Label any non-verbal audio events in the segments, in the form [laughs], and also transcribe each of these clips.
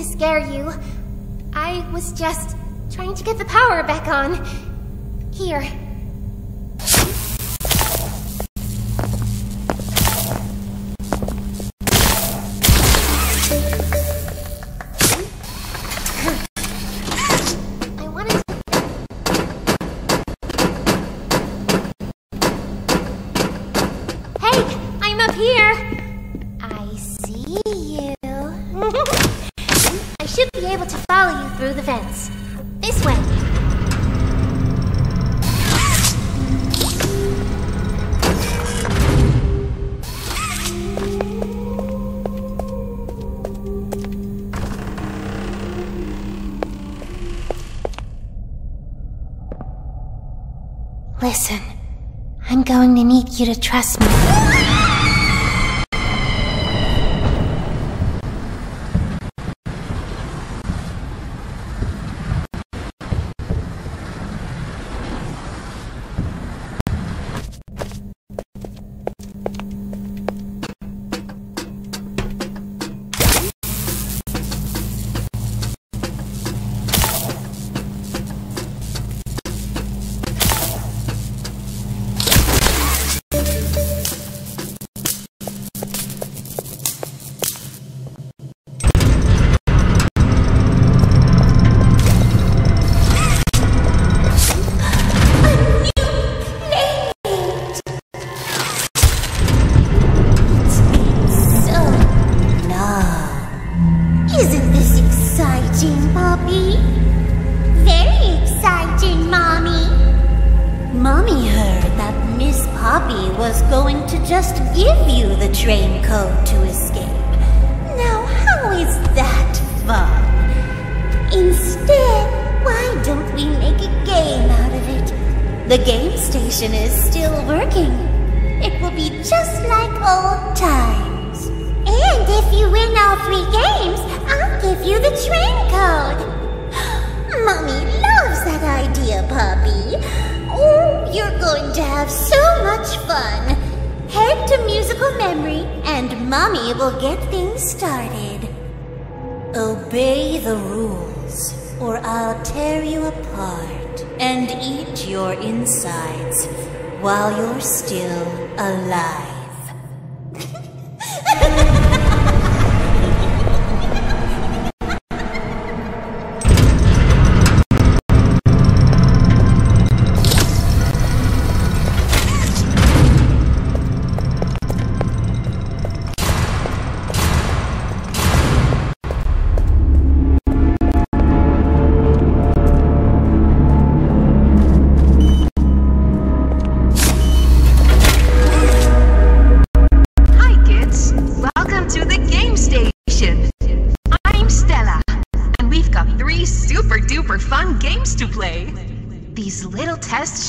to scare you. I was just trying to get the power back on. Here. Able to follow you through the vents. This way. Listen, I'm going to need you to trust me. Just give you the train code to escape. Now, how is that fun? Instead, why don't we make a game out of it? The game station is still working. It will be just like old times. And if you win all three games, I'll give you the train code. [gasps] Mommy loves that idea, Poppy. Oh, you're going to have so much fun. Head to musical memory, and Mommy will get things started. Obey the rules, or I'll tear you apart and eat your insides while you're still alive.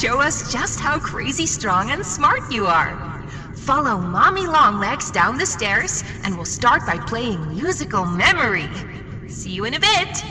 Show us just how crazy strong and smart you are. Follow Mommy Longlegs down the stairs, and we'll start by playing musical memory. See you in a bit.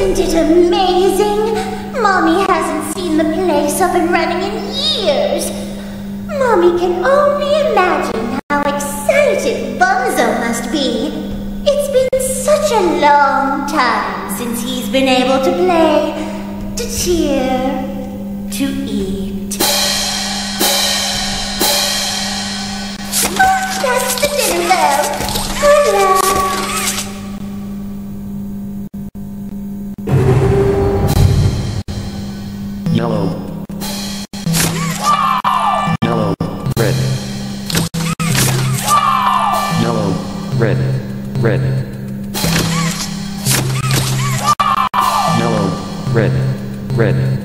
Isn't it amazing? Mommy hasn't seen the place up and running in years. Mommy can only imagine how excited Bunzo must be. It's been such a long time since he's been able to play, to cheer, to eat. Oh, that's the dinner bell. Hola. Red,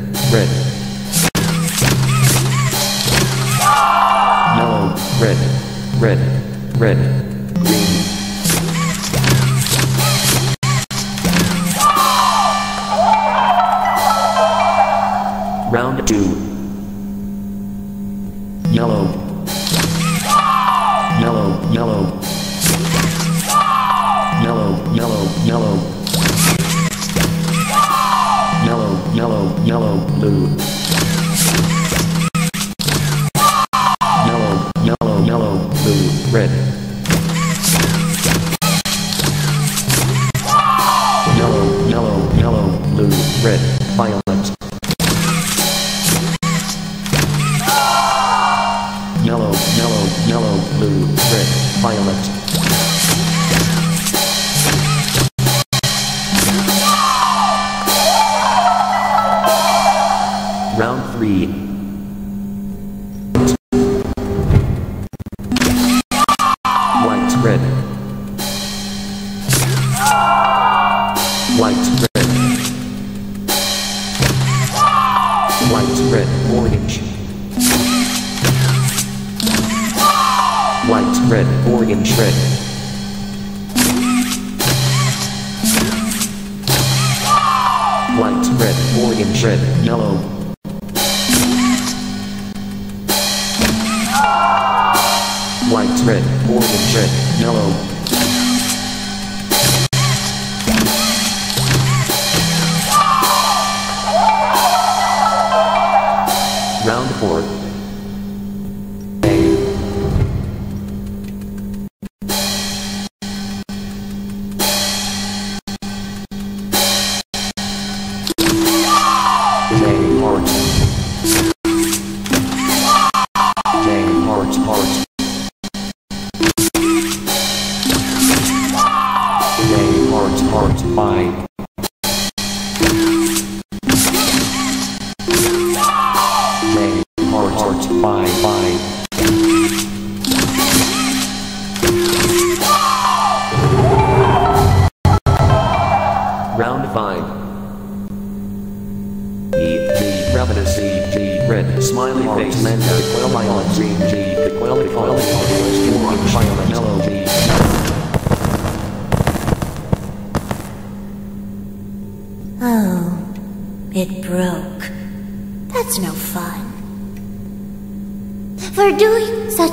blue, red, violet. Yellow, yellow, yellow, blue, red, violet.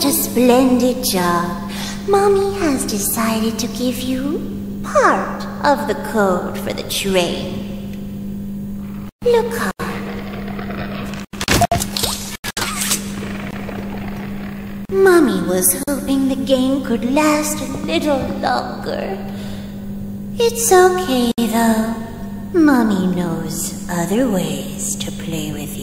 Such a splendid job, Mommy has decided to give you part of the code for the train. Look hard. Mommy was hoping the game could last a little longer. It's okay though. Mommy knows other ways to play with you.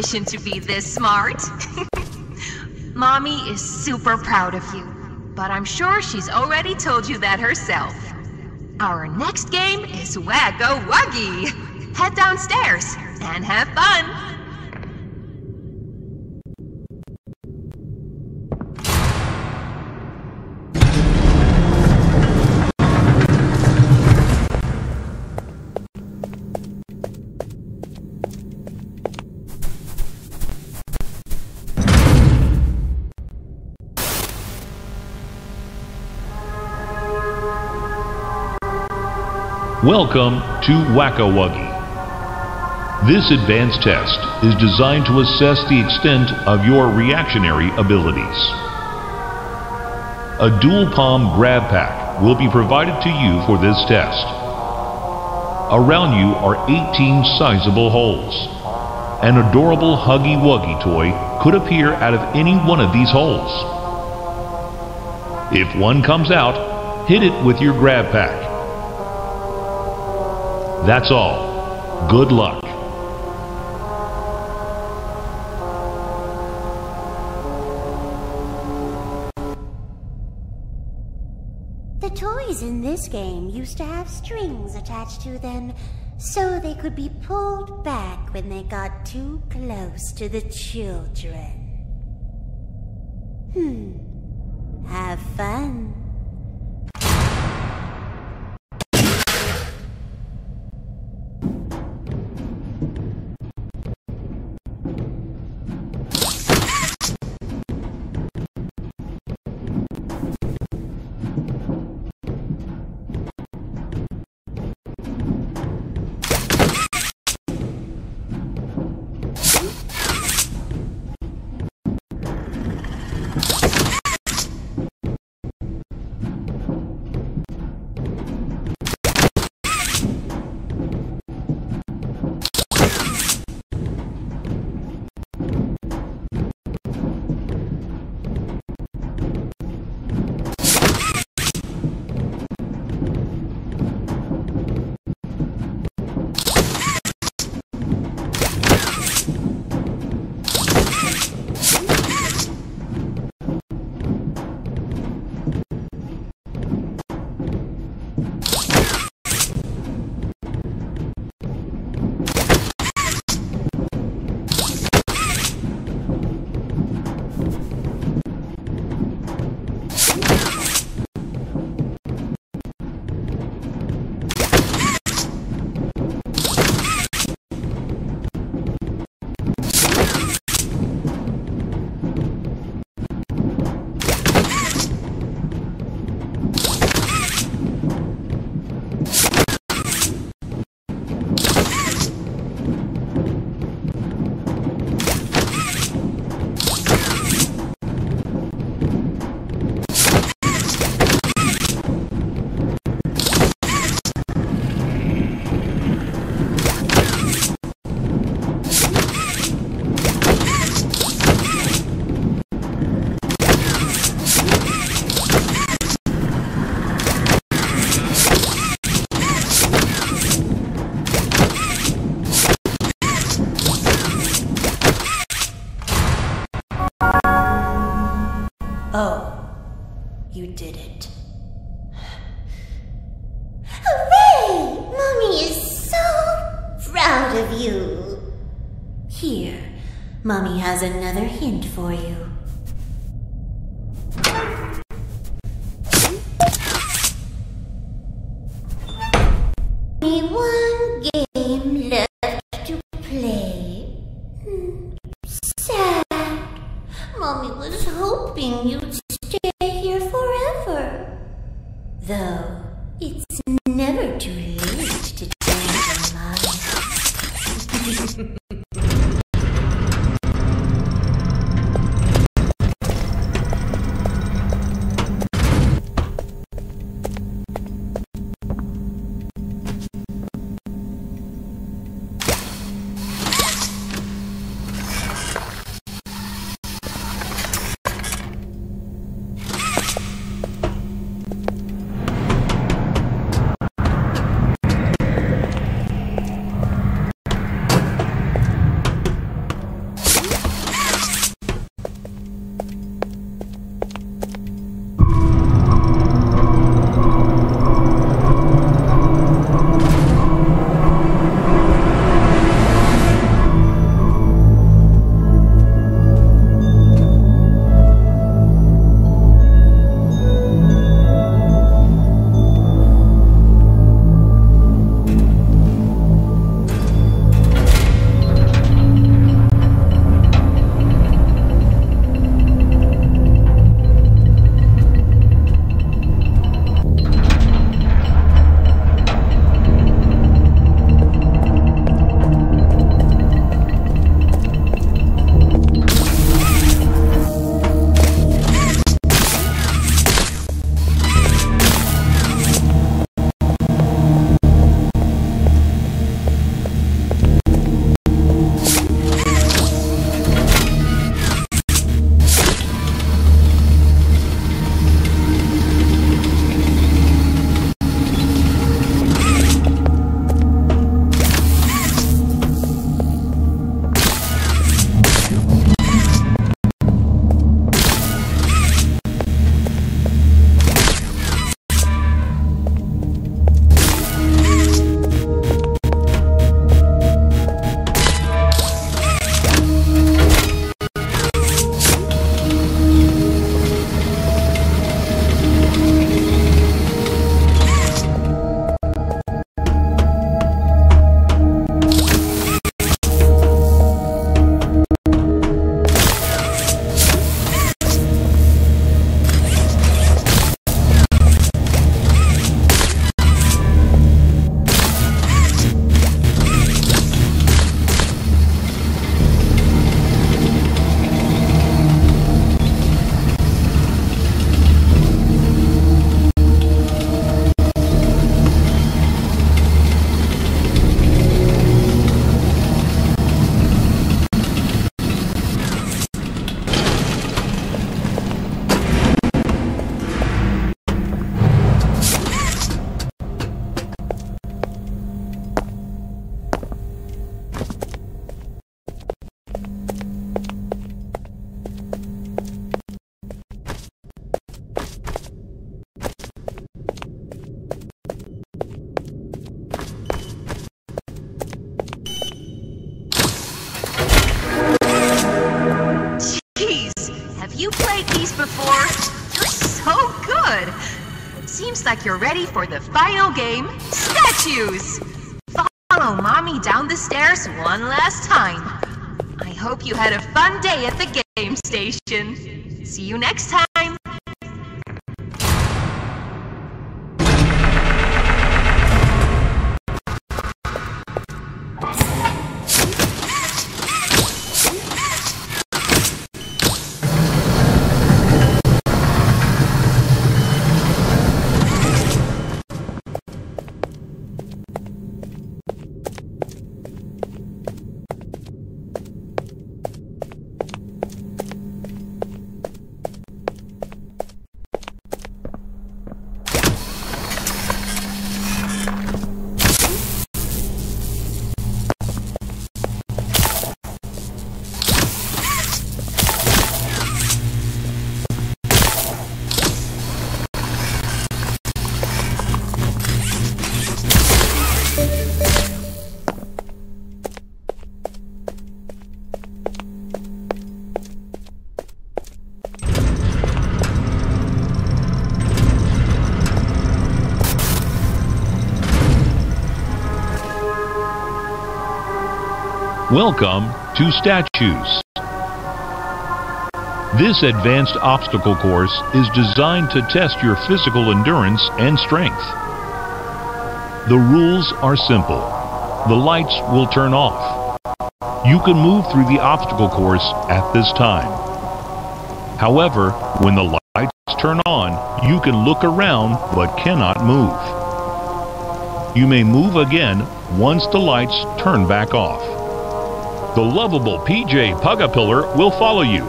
Permission to be this smart? [laughs] Mommy is super proud of you, but I'm sure she's already told you that herself. Our next game is Wacko Wuggy! Head downstairs and have fun! Welcome to Wacka Wuggy. This advanced test is designed to assess the extent of your reactionary abilities. A dual palm grab pack will be provided to you for this test. Around you are 18 sizable holes. An adorable Huggy Wuggy toy could appear out of any one of these holes. If one comes out, hit it with your grab pack. That's all. Good luck. The toys in this game used to have strings attached to them so they could be pulled back when they got too close to the children. Hmm. Have fun. Ready for the final game, statues! Follow mommy down the stairs one last time. I hope you had a fun day at the game station. See you next time! Welcome to Statues. This advanced obstacle course is designed to test your physical endurance and strength. The rules are simple. The lights will turn off. You can move through the obstacle course at this time. However, when the lights turn on, you can look around but cannot move. You may move again once the lights turn back off. The lovable PJ Pugapillar will follow you.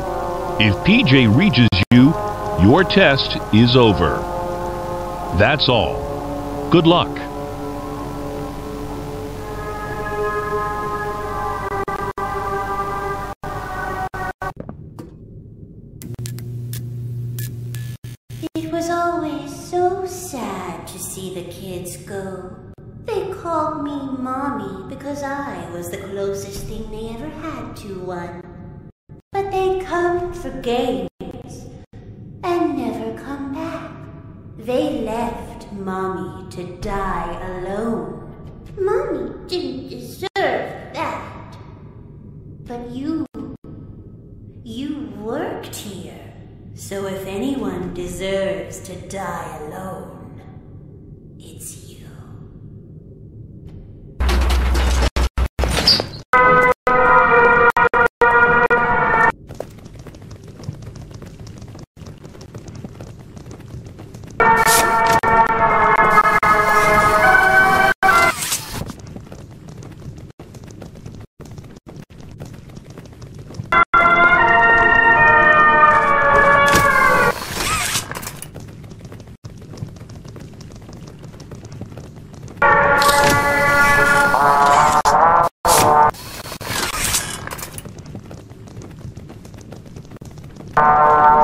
If PJ reaches you, your test is over. That's all. Good luck. Música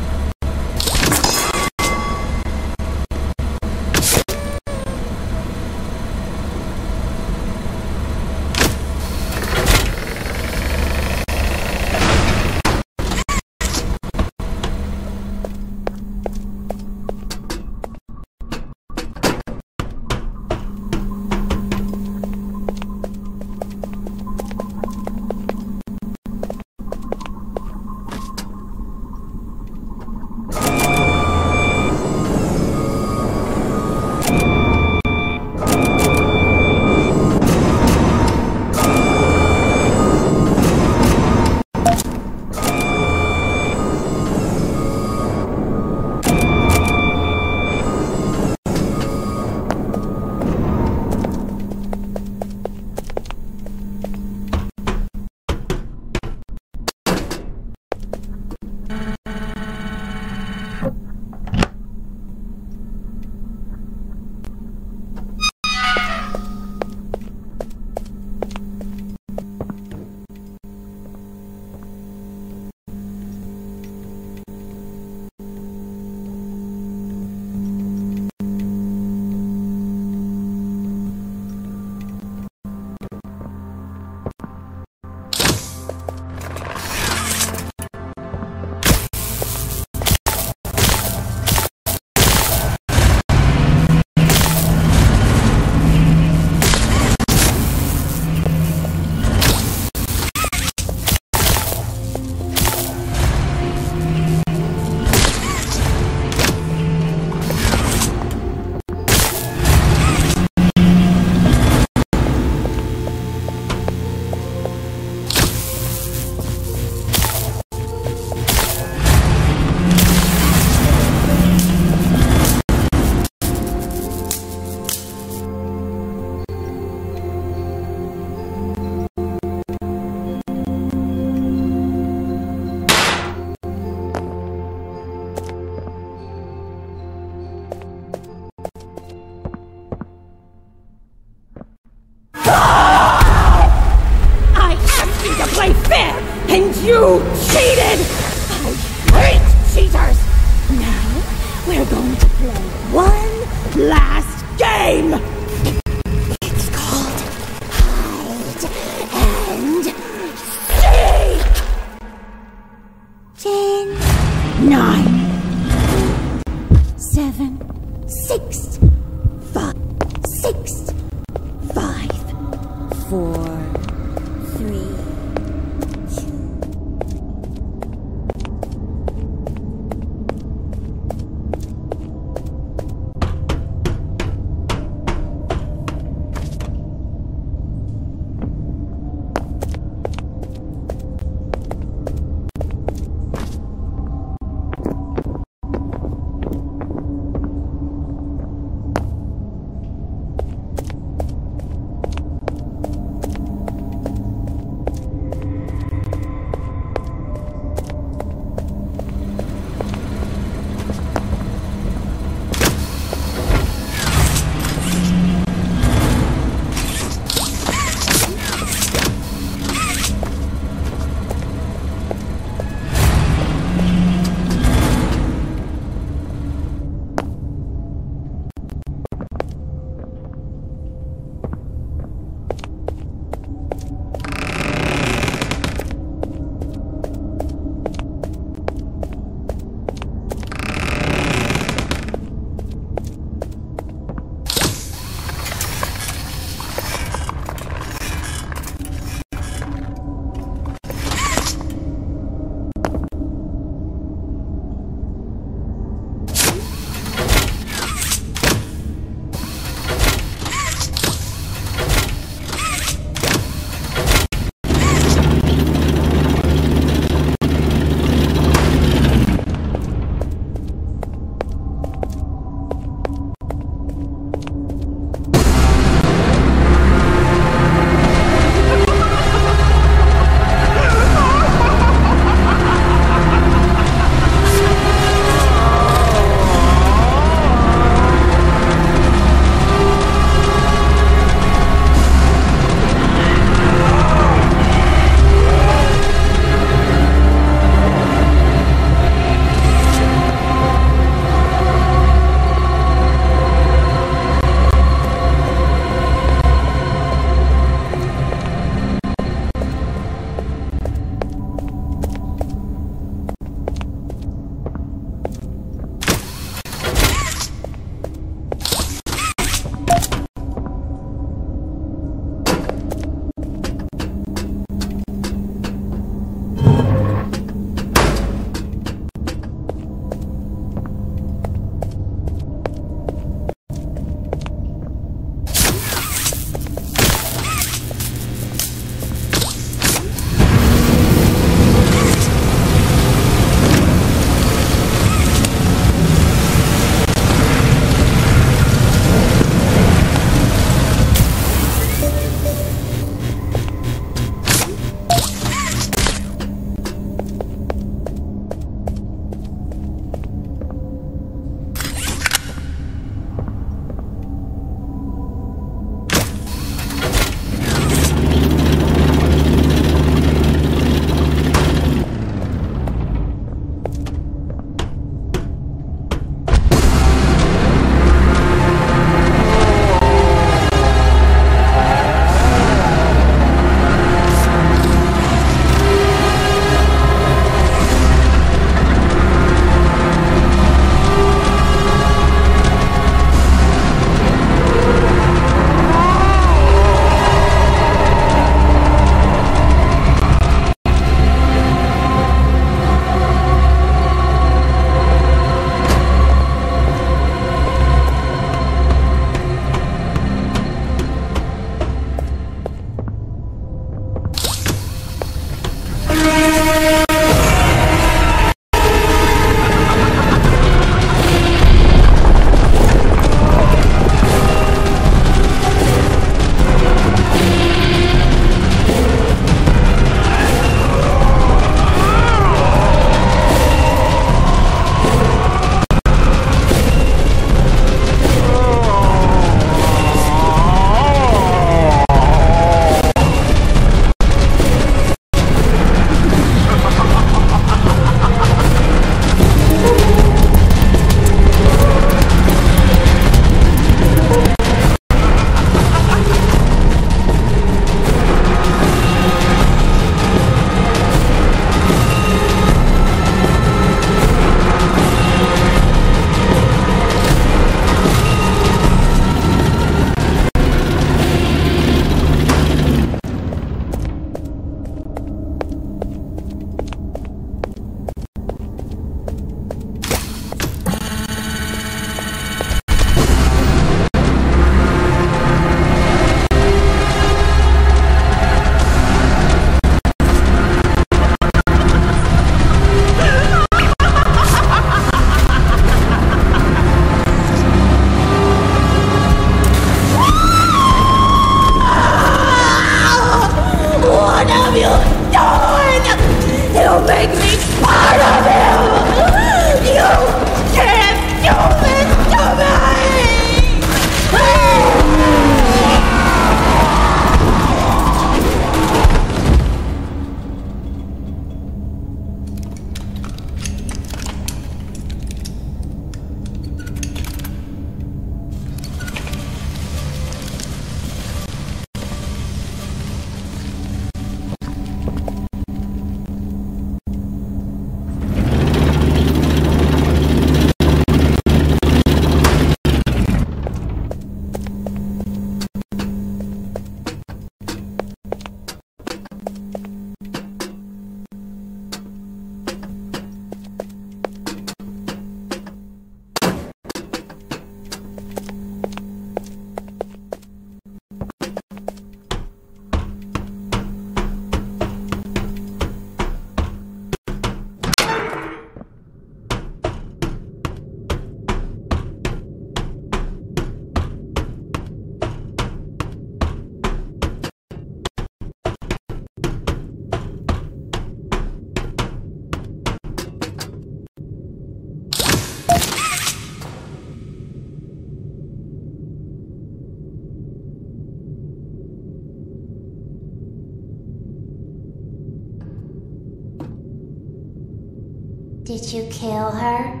you kill her?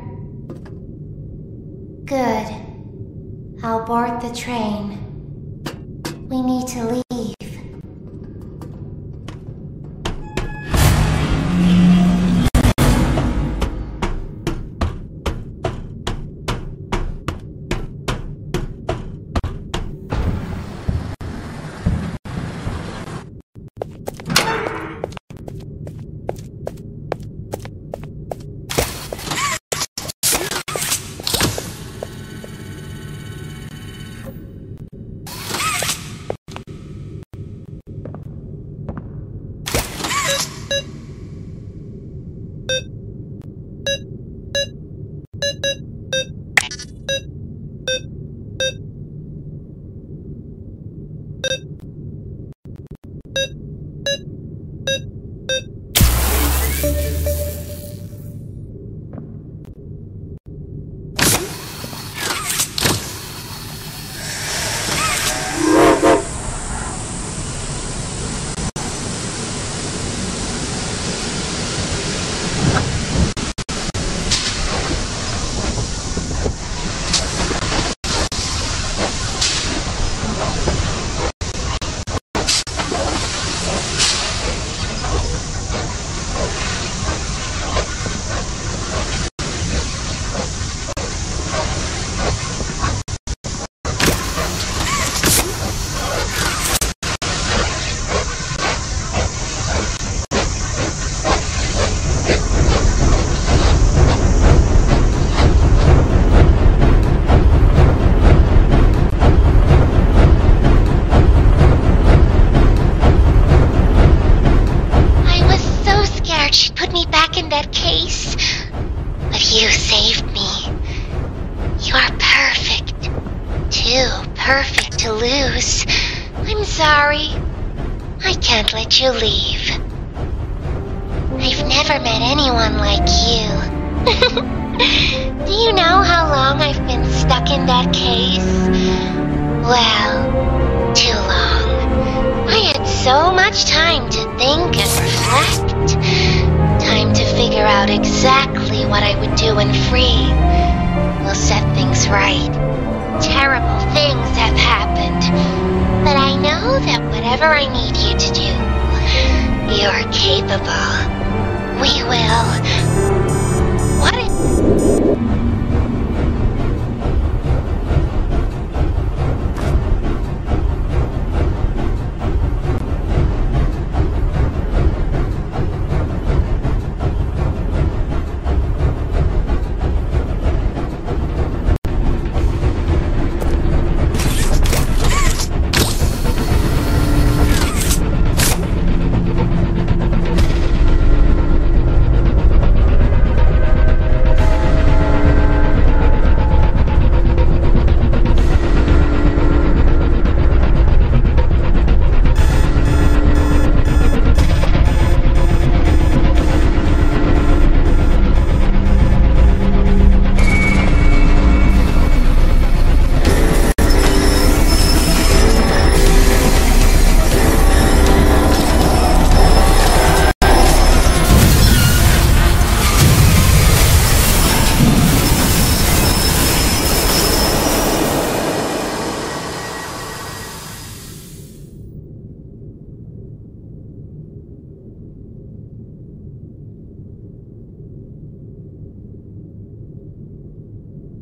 Good. I'll board the train. We need to leave. We will. What?